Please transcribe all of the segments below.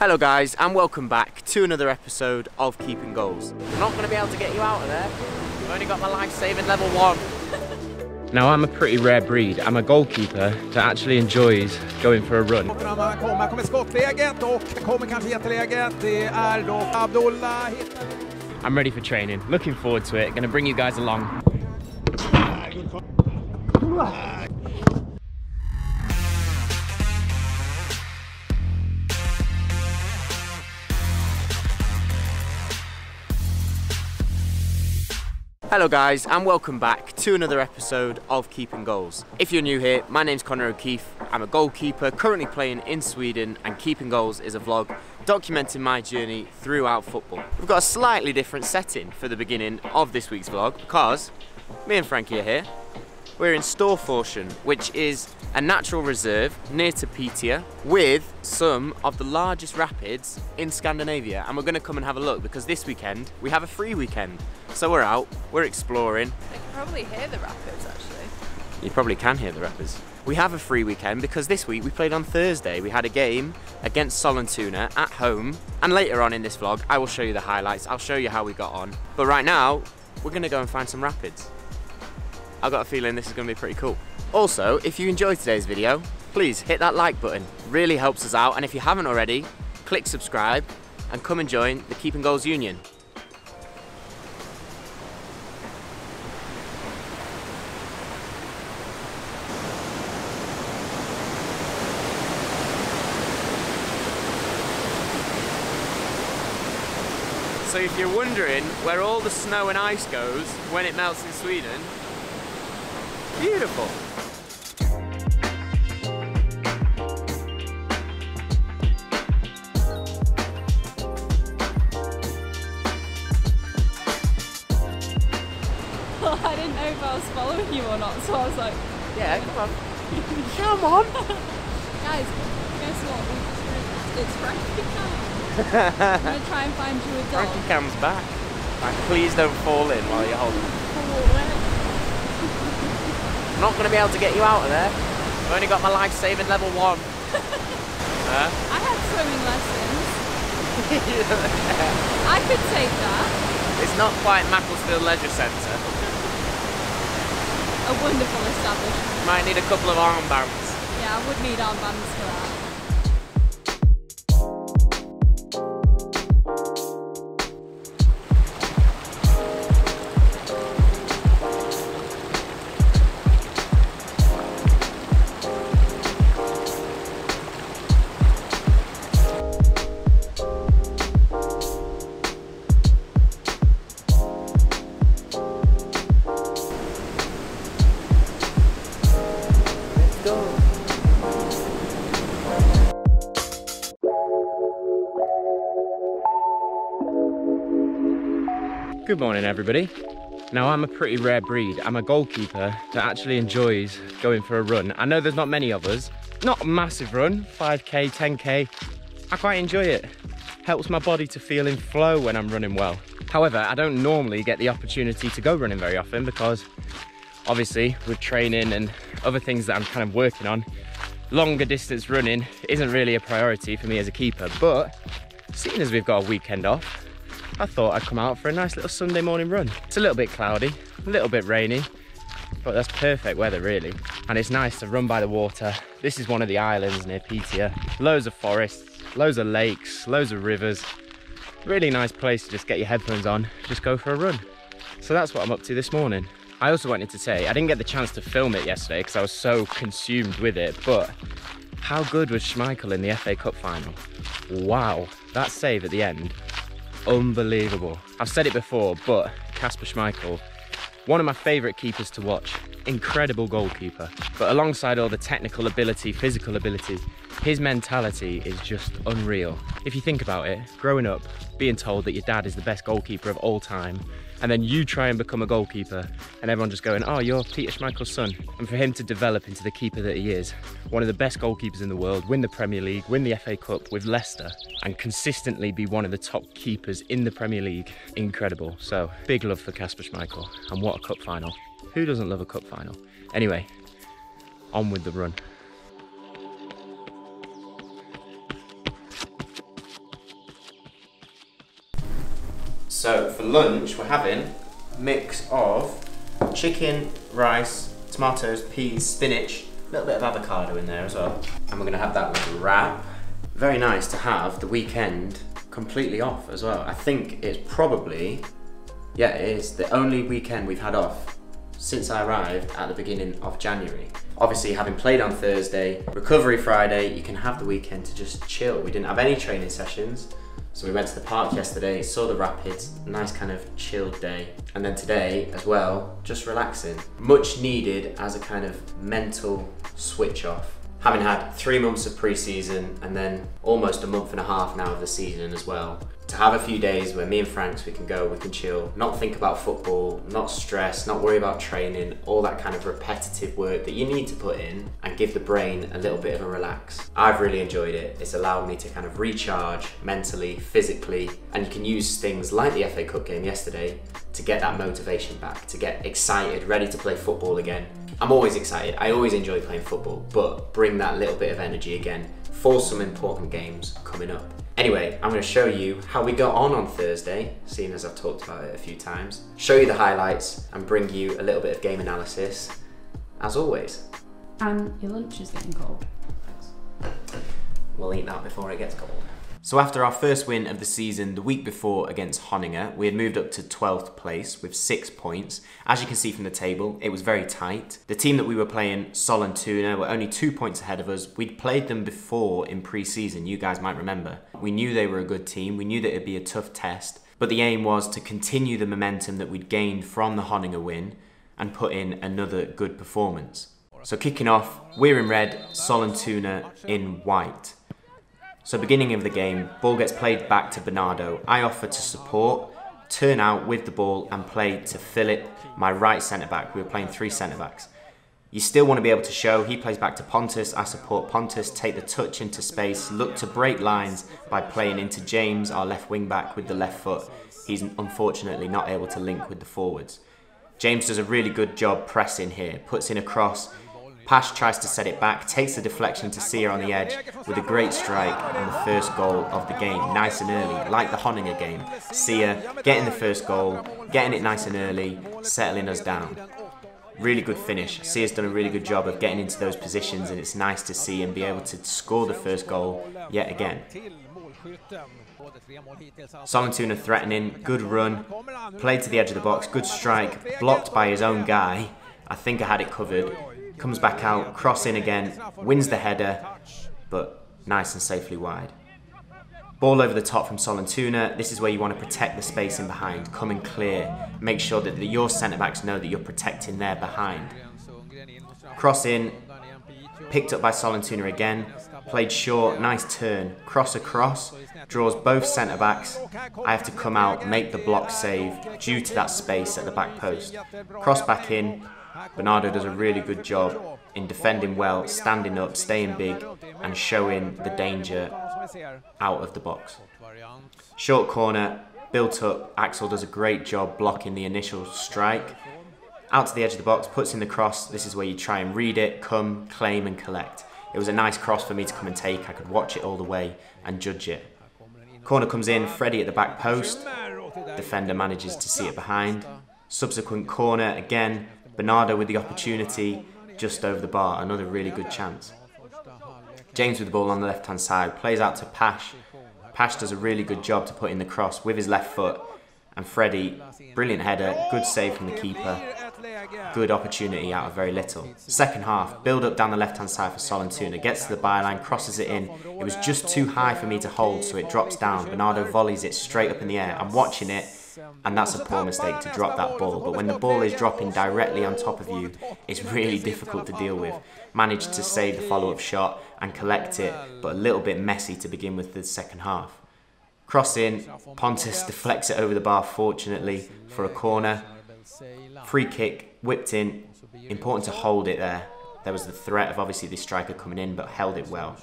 Hello guys and welcome back to another episode of Keeping Goals. I'm not going to be able to get you out of there. I've only got my life-saving level one. Now I'm a pretty rare breed. I'm a goalkeeper that actually enjoys going for a run. Kommer, kommer skottläget och kommer kanske jätteläget. Det är då Abdullah hittar I'm ready for training. Looking forward to it. Going to bring you guys along. Hello guys and welcome back to another episode of Keeping Goals. If you're new here, my name's Conor O'Keefe. I'm a goalkeeper currently playing in Sweden and Keeping Goals is a vlog documenting my journey throughout football. We've got a slightly different setting for the beginning of this week's vlog because me and Frankie are here. We're in Storforsen, which is a natural reserve near to Piteå with some of the largest rapids in Scandinavia and we're going to come and have a look because this weekend we have a free weekend. So we're out, we're exploring. I can probably hear the rapids actually. You probably can hear the rapids. We have a free weekend because this week we played on Thursday. We had a game against Sollentuna at home and later on in this vlog I will show you the highlights, I'll show you how we got on. But right now we're going to go and find some rapids. I've got a feeling this is going to be pretty cool. Also, if you enjoyed today's video, please hit that like button. Really helps us out and if you haven't already, click subscribe and come and join the Keeping Goals Union. So if you're wondering where all the snow and ice goes when it melts in Sweden, beautiful. I didn't know if I was following you or not, so I was like, Yeah, come on. come on. guys, guess what? We just realized it's Frankie Cam. I'm gonna try and find you a dog. Frankie Cam's back. Right, please don't fall in while you're holding. I'm not going to be able to get you out of there. I've only got my life-saving level one. huh? I had swimming lessons. I could take that. It's not quite Macclesfield Leisure Centre. A wonderful establishment. Might need a couple of armbands. Yeah, I would need armbands for that. Good morning, everybody. Now, I'm a pretty rare breed. I'm a goalkeeper that actually enjoys going for a run. I know there's not many of us. Not a massive run, 5k, 10k. I quite enjoy it. Helps my body to feel in flow when I'm running well. However, I don't normally get the opportunity to go running very often because obviously with training and other things that I'm kind of working on, longer distance running isn't really a priority for me as a keeper. But seeing as we've got a weekend off, I thought I'd come out for a nice little Sunday morning run. It's a little bit cloudy, a little bit rainy, but that's perfect weather really. And it's nice to run by the water. This is one of the islands near Piteå. Loads of forests, loads of lakes, loads of rivers. Really nice place to just get your headphones on, just go for a run. So that's what I'm up to this morning. I also wanted to say, I didn't get the chance to film it yesterday because I was so consumed with it, but how good was Schmeichel in the FA Cup final? Wow, that save at the end, unbelievable. I've said it before, but Kasper Schmeichel, one of my favourite keepers to watch. Incredible goalkeeper. But alongside all the technical ability, physical ability, his mentality is just unreal. If you think about it, growing up, being told that your dad is the best goalkeeper of all time, and then you try and become a goalkeeper, and everyone just going, oh, you're Peter Schmeichel's son. And for him to develop into the keeper that he is, one of the best goalkeepers in the world, win the Premier League, win the FA Cup with Leicester, and consistently be one of the top keepers in the Premier League, incredible. So, big love for Kasper Schmeichel, and what a cup final. Who doesn't love a cup final? Anyway, on with the run. So for lunch, we're having a mix of chicken, rice, tomatoes, peas, spinach, a little bit of avocado in there as well. And we're gonna have that with wrap. Very nice to have the weekend completely off as well. I think it's probably, yeah, it is the only weekend we've had off since I arrived at the beginning of January. Obviously, having played on Thursday, recovery Friday, you can have the weekend to just chill. We didn't have any training sessions, so we went to the park yesterday, saw the rapids, nice kind of chilled day. And then today as well, just relaxing. Much needed as a kind of mental switch off having had three months of pre-season and then almost a month and a half now of the season as well, to have a few days where me and Franks we can go, we can chill, not think about football, not stress, not worry about training, all that kind of repetitive work that you need to put in and give the brain a little bit of a relax. I've really enjoyed it. It's allowed me to kind of recharge mentally, physically, and you can use things like the FA Cup game yesterday to get that motivation back, to get excited, ready to play football again. I'm always excited. I always enjoy playing football, but bring that little bit of energy again for some important games coming up. Anyway, I'm going to show you how we got on on Thursday, seeing as I've talked about it a few times. Show you the highlights and bring you a little bit of game analysis, as always. And your lunch is getting cold. We'll eat that before it gets cold. So after our first win of the season the week before against Honinger, we had moved up to 12th place with six points. As you can see from the table, it was very tight. The team that we were playing, Sollentuna, were only two points ahead of us. We'd played them before in pre-season, you guys might remember. We knew they were a good team, we knew that it'd be a tough test, but the aim was to continue the momentum that we'd gained from the Honinger win and put in another good performance. So kicking off, we're in red, Sollentuna in white. So beginning of the game, ball gets played back to Bernardo. I offer to support, turn out with the ball and play to Philip, my right centre back. We were playing three centre backs. You still want to be able to show. He plays back to Pontus. I support Pontus, take the touch into space, look to break lines by playing into James, our left wing back, with the left foot. He's unfortunately not able to link with the forwards. James does a really good job pressing here, puts in a cross, Pash tries to set it back, takes the deflection to Sia on the edge with a great strike and the first goal of the game, nice and early, like the Honinger game. Sia getting the first goal, getting it nice and early, settling us down. Really good finish. Sia's done a really good job of getting into those positions and it's nice to see him be able to score the first goal yet again. Sollentuna threatening, good run, played to the edge of the box, good strike, blocked by his own guy. I think I had it covered comes back out, cross in again, wins the header, but nice and safely wide. Ball over the top from Sollentuna. This is where you want to protect the space in behind, come clear, make sure that your centre-backs know that you're protecting their behind. Cross in, picked up by Sollentuna again, played short, nice turn, cross across, draws both centre-backs. I have to come out, make the block save due to that space at the back post. Cross back in, Bernardo does a really good job in defending well, standing up, staying big, and showing the danger out of the box. Short corner, built up. Axel does a great job blocking the initial strike. Out to the edge of the box, puts in the cross. This is where you try and read it, come, claim, and collect. It was a nice cross for me to come and take. I could watch it all the way and judge it. Corner comes in, Freddie at the back post. Defender manages to see it behind. Subsequent corner again, Bernardo with the opportunity just over the bar, another really good chance. James with the ball on the left hand side, plays out to Pash. Pash does a really good job to put in the cross with his left foot. And Freddie, brilliant header, good save from the keeper. Good opportunity out of very little. Second half, build up down the left hand side for Sollentuna, gets to the byline, crosses it in. It was just too high for me to hold, so it drops down. Bernardo volleys it straight up in the air. I'm watching it, and that's a poor mistake to drop that ball. But when the ball is dropping directly on top of you, it's really difficult to deal with. Managed to save the follow-up shot and collect it, but a little bit messy to begin with the second half. Cross in, Pontus deflects it over the bar, fortunately, for a corner. Free kick, whipped in, important to hold it there. There was the threat of obviously the striker coming in, but held it well.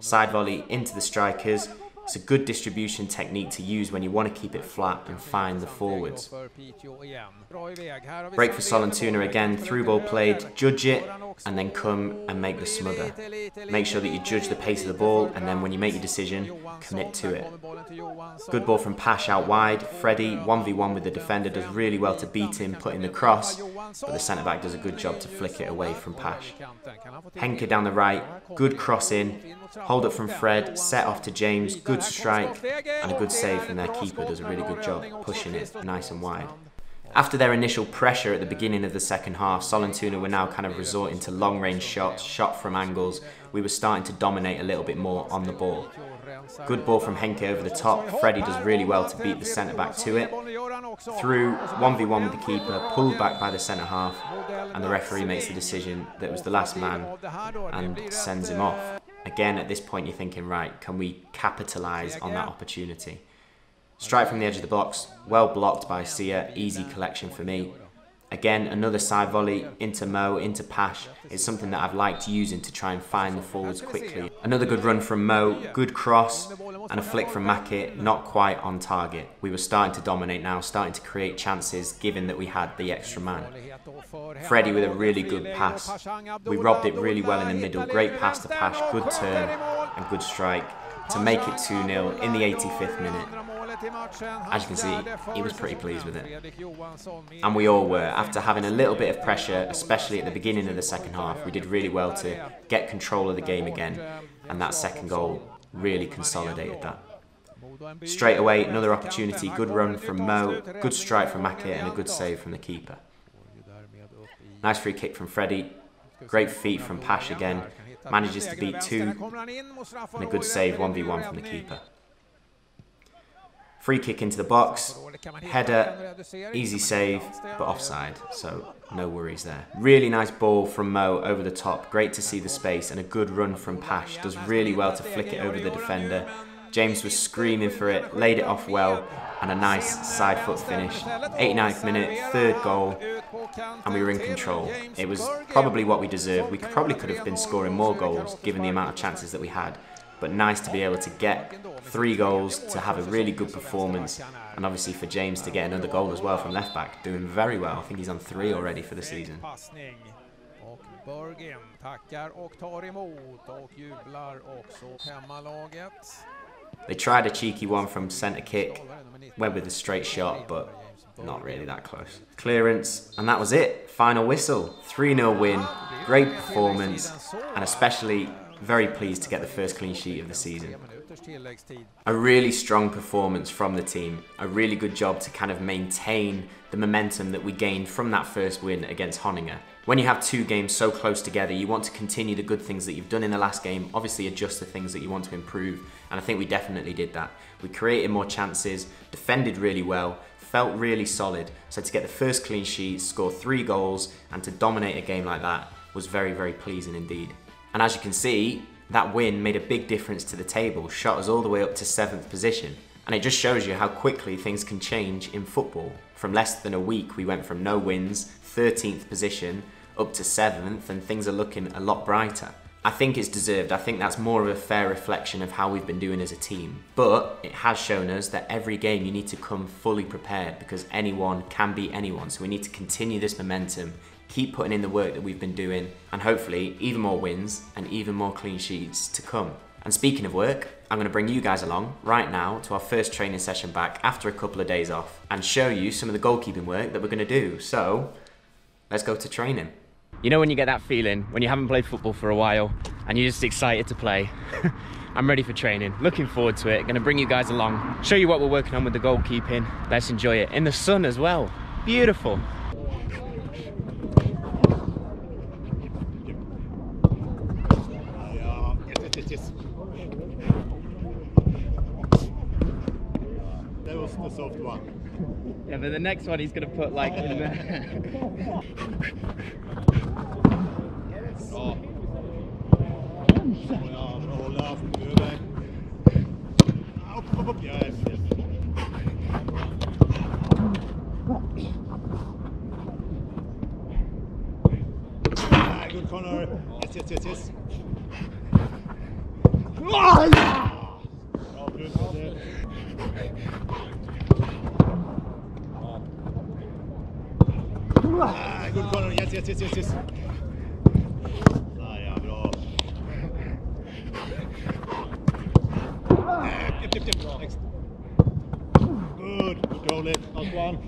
Side volley into the strikers, It's a good distribution technique to use when you want to keep it flat and find the forwards. Break for Sollentuna again, through ball played, judge it, and then come and make the smother. Make sure that you judge the pace of the ball, and then when you make your decision, commit to it. Good ball from Pash out wide. Freddie, 1v1 with the defender, does really well to beat him, put in the cross, but the centre back does a good job to flick it away from Pash. Henke down the right, good cross in, hold up from Fred, set off to James, good strike, and a good save from their keeper does a really good job pushing it nice and wide. After their initial pressure at the beginning of the second half, Sollentuna were now kind of resorting to long range shots, shot from angles. We were starting to dominate a little bit more on the ball. Good ball from Henke over the top. Freddie does really well to beat the centre back to it. Through 1v1 with the keeper, pulled back by the centre half, and the referee makes the decision that it was the last man and sends him off. Again, at this point, you're thinking, right, can we capitalise on that opportunity? Straight from the edge of the box, well blocked by Sia, easy collection for me. Again, another side volley into Mo, into Pash. It's something that I've liked using to try and find the forwards quickly. Another good run from Mo, good cross, and a flick from Mackett, not quite on target. We were starting to dominate now, starting to create chances given that we had the extra man. Freddie with a really good pass. We robbed it really well in the middle. Great pass to Pash, good turn and good strike to make it 2-0 in the 85th minute. As you can see, he was pretty pleased with it. And we all were. After having a little bit of pressure, especially at the beginning of the second half, we did really well to get control of the game again. And that second goal really consolidated that. Straight away, another opportunity. Good run from Mo, good strike from Mackett, and a good save from the keeper. Nice free kick from Freddy. Great feet from Pash again. Manages to beat two. And a good save 1v1 from the keeper. Free kick into the box, header, easy save, but offside, so no worries there. Really nice ball from Mo over the top, great to see the space, and a good run from Pash. Does really well to flick it over the defender. James was screaming for it, laid it off well, and a nice side foot finish. 89th minute, third goal, and we were in control. It was probably what we deserved. We probably could have been scoring more goals given the amount of chances that we had but nice to be able to get three goals, to have a really good performance, and obviously for James to get another goal as well from left back, doing very well. I think he's on three already for the season. They tried a cheeky one from centre kick, went with a straight shot, but not really that close. Clearance, and that was it. Final whistle. 3 0 win. Great performance, and especially very pleased to get the first clean sheet of the season. A really strong performance from the team. A really good job to kind of maintain the momentum that we gained from that first win against Honinger. When you have two games so close together, you want to continue the good things that you've done in the last game, obviously adjust the things that you want to improve, and I think we definitely did that. We created more chances, defended really well, felt really solid, so to get the first clean sheet, score three goals, and to dominate a game like that was very, very pleasing indeed. And as you can see, that win made a big difference to the table, shot us all the way up to 7th position. And it just shows you how quickly things can change in football. From less than a week, we went from no wins, 13th position, up to 7th, and things are looking a lot brighter. I think it's deserved. I think that's more of a fair reflection of how we've been doing as a team. But it has shown us that every game you need to come fully prepared because anyone can beat anyone. So we need to continue this momentum keep putting in the work that we've been doing, and hopefully even more wins and even more clean sheets to come. And speaking of work, I'm going to bring you guys along right now to our first training session back after a couple of days off and show you some of the goalkeeping work that we're going to do. So, let's go to training. You know when you get that feeling when you haven't played football for a while and you're just excited to play? I'm ready for training, looking forward to it. Gonna bring you guys along, show you what we're working on with the goalkeeping. Let's enjoy it in the sun as well. Beautiful. Soft one. Yeah, but the next one he's gonna put like in there. yes. Oh. Good corner. Yes, yes, yes, yes. Ah, gut, Conor, jetzt, jetzt, jetzt, yes. jetzt. Ah ja, bra. Dip. Next. Good, control it. Out one.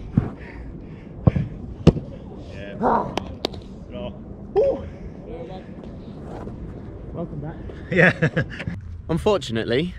Yeah. Bra. Welcome back. Yeah. Unfortunately,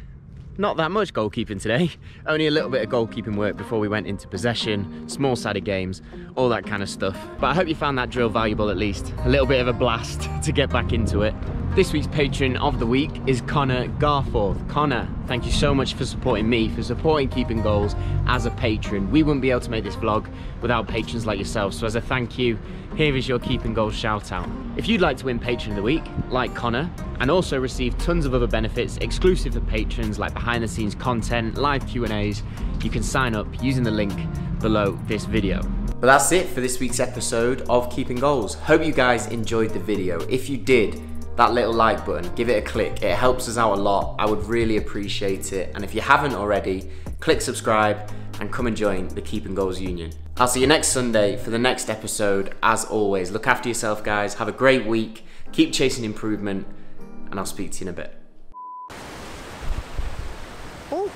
not that much goalkeeping today. Only a little bit of goalkeeping work before we went into possession, small sided games, all that kind of stuff. But I hope you found that drill valuable at least. A little bit of a blast to get back into it. This week's patron of the week is Connor Garforth. Connor, thank you so much for supporting me, for supporting Keeping Goals as a patron. We wouldn't be able to make this vlog without patrons like yourself. So as a thank you, here is your Keeping Goals shout out. If you'd like to win Patron of the Week, like Connor, and also receive tons of other benefits exclusive to patrons like behind the scenes content, live Q&As, you can sign up using the link below this video. But that's it for this week's episode of Keeping Goals. Hope you guys enjoyed the video. If you did, that little like button, give it a click. It helps us out a lot. I would really appreciate it. And if you haven't already, click subscribe and come and join the Keeping Goals Union. I'll see you next Sunday for the next episode. As always, look after yourself, guys. Have a great week. Keep chasing improvement, and I'll speak to you in a bit. Oh.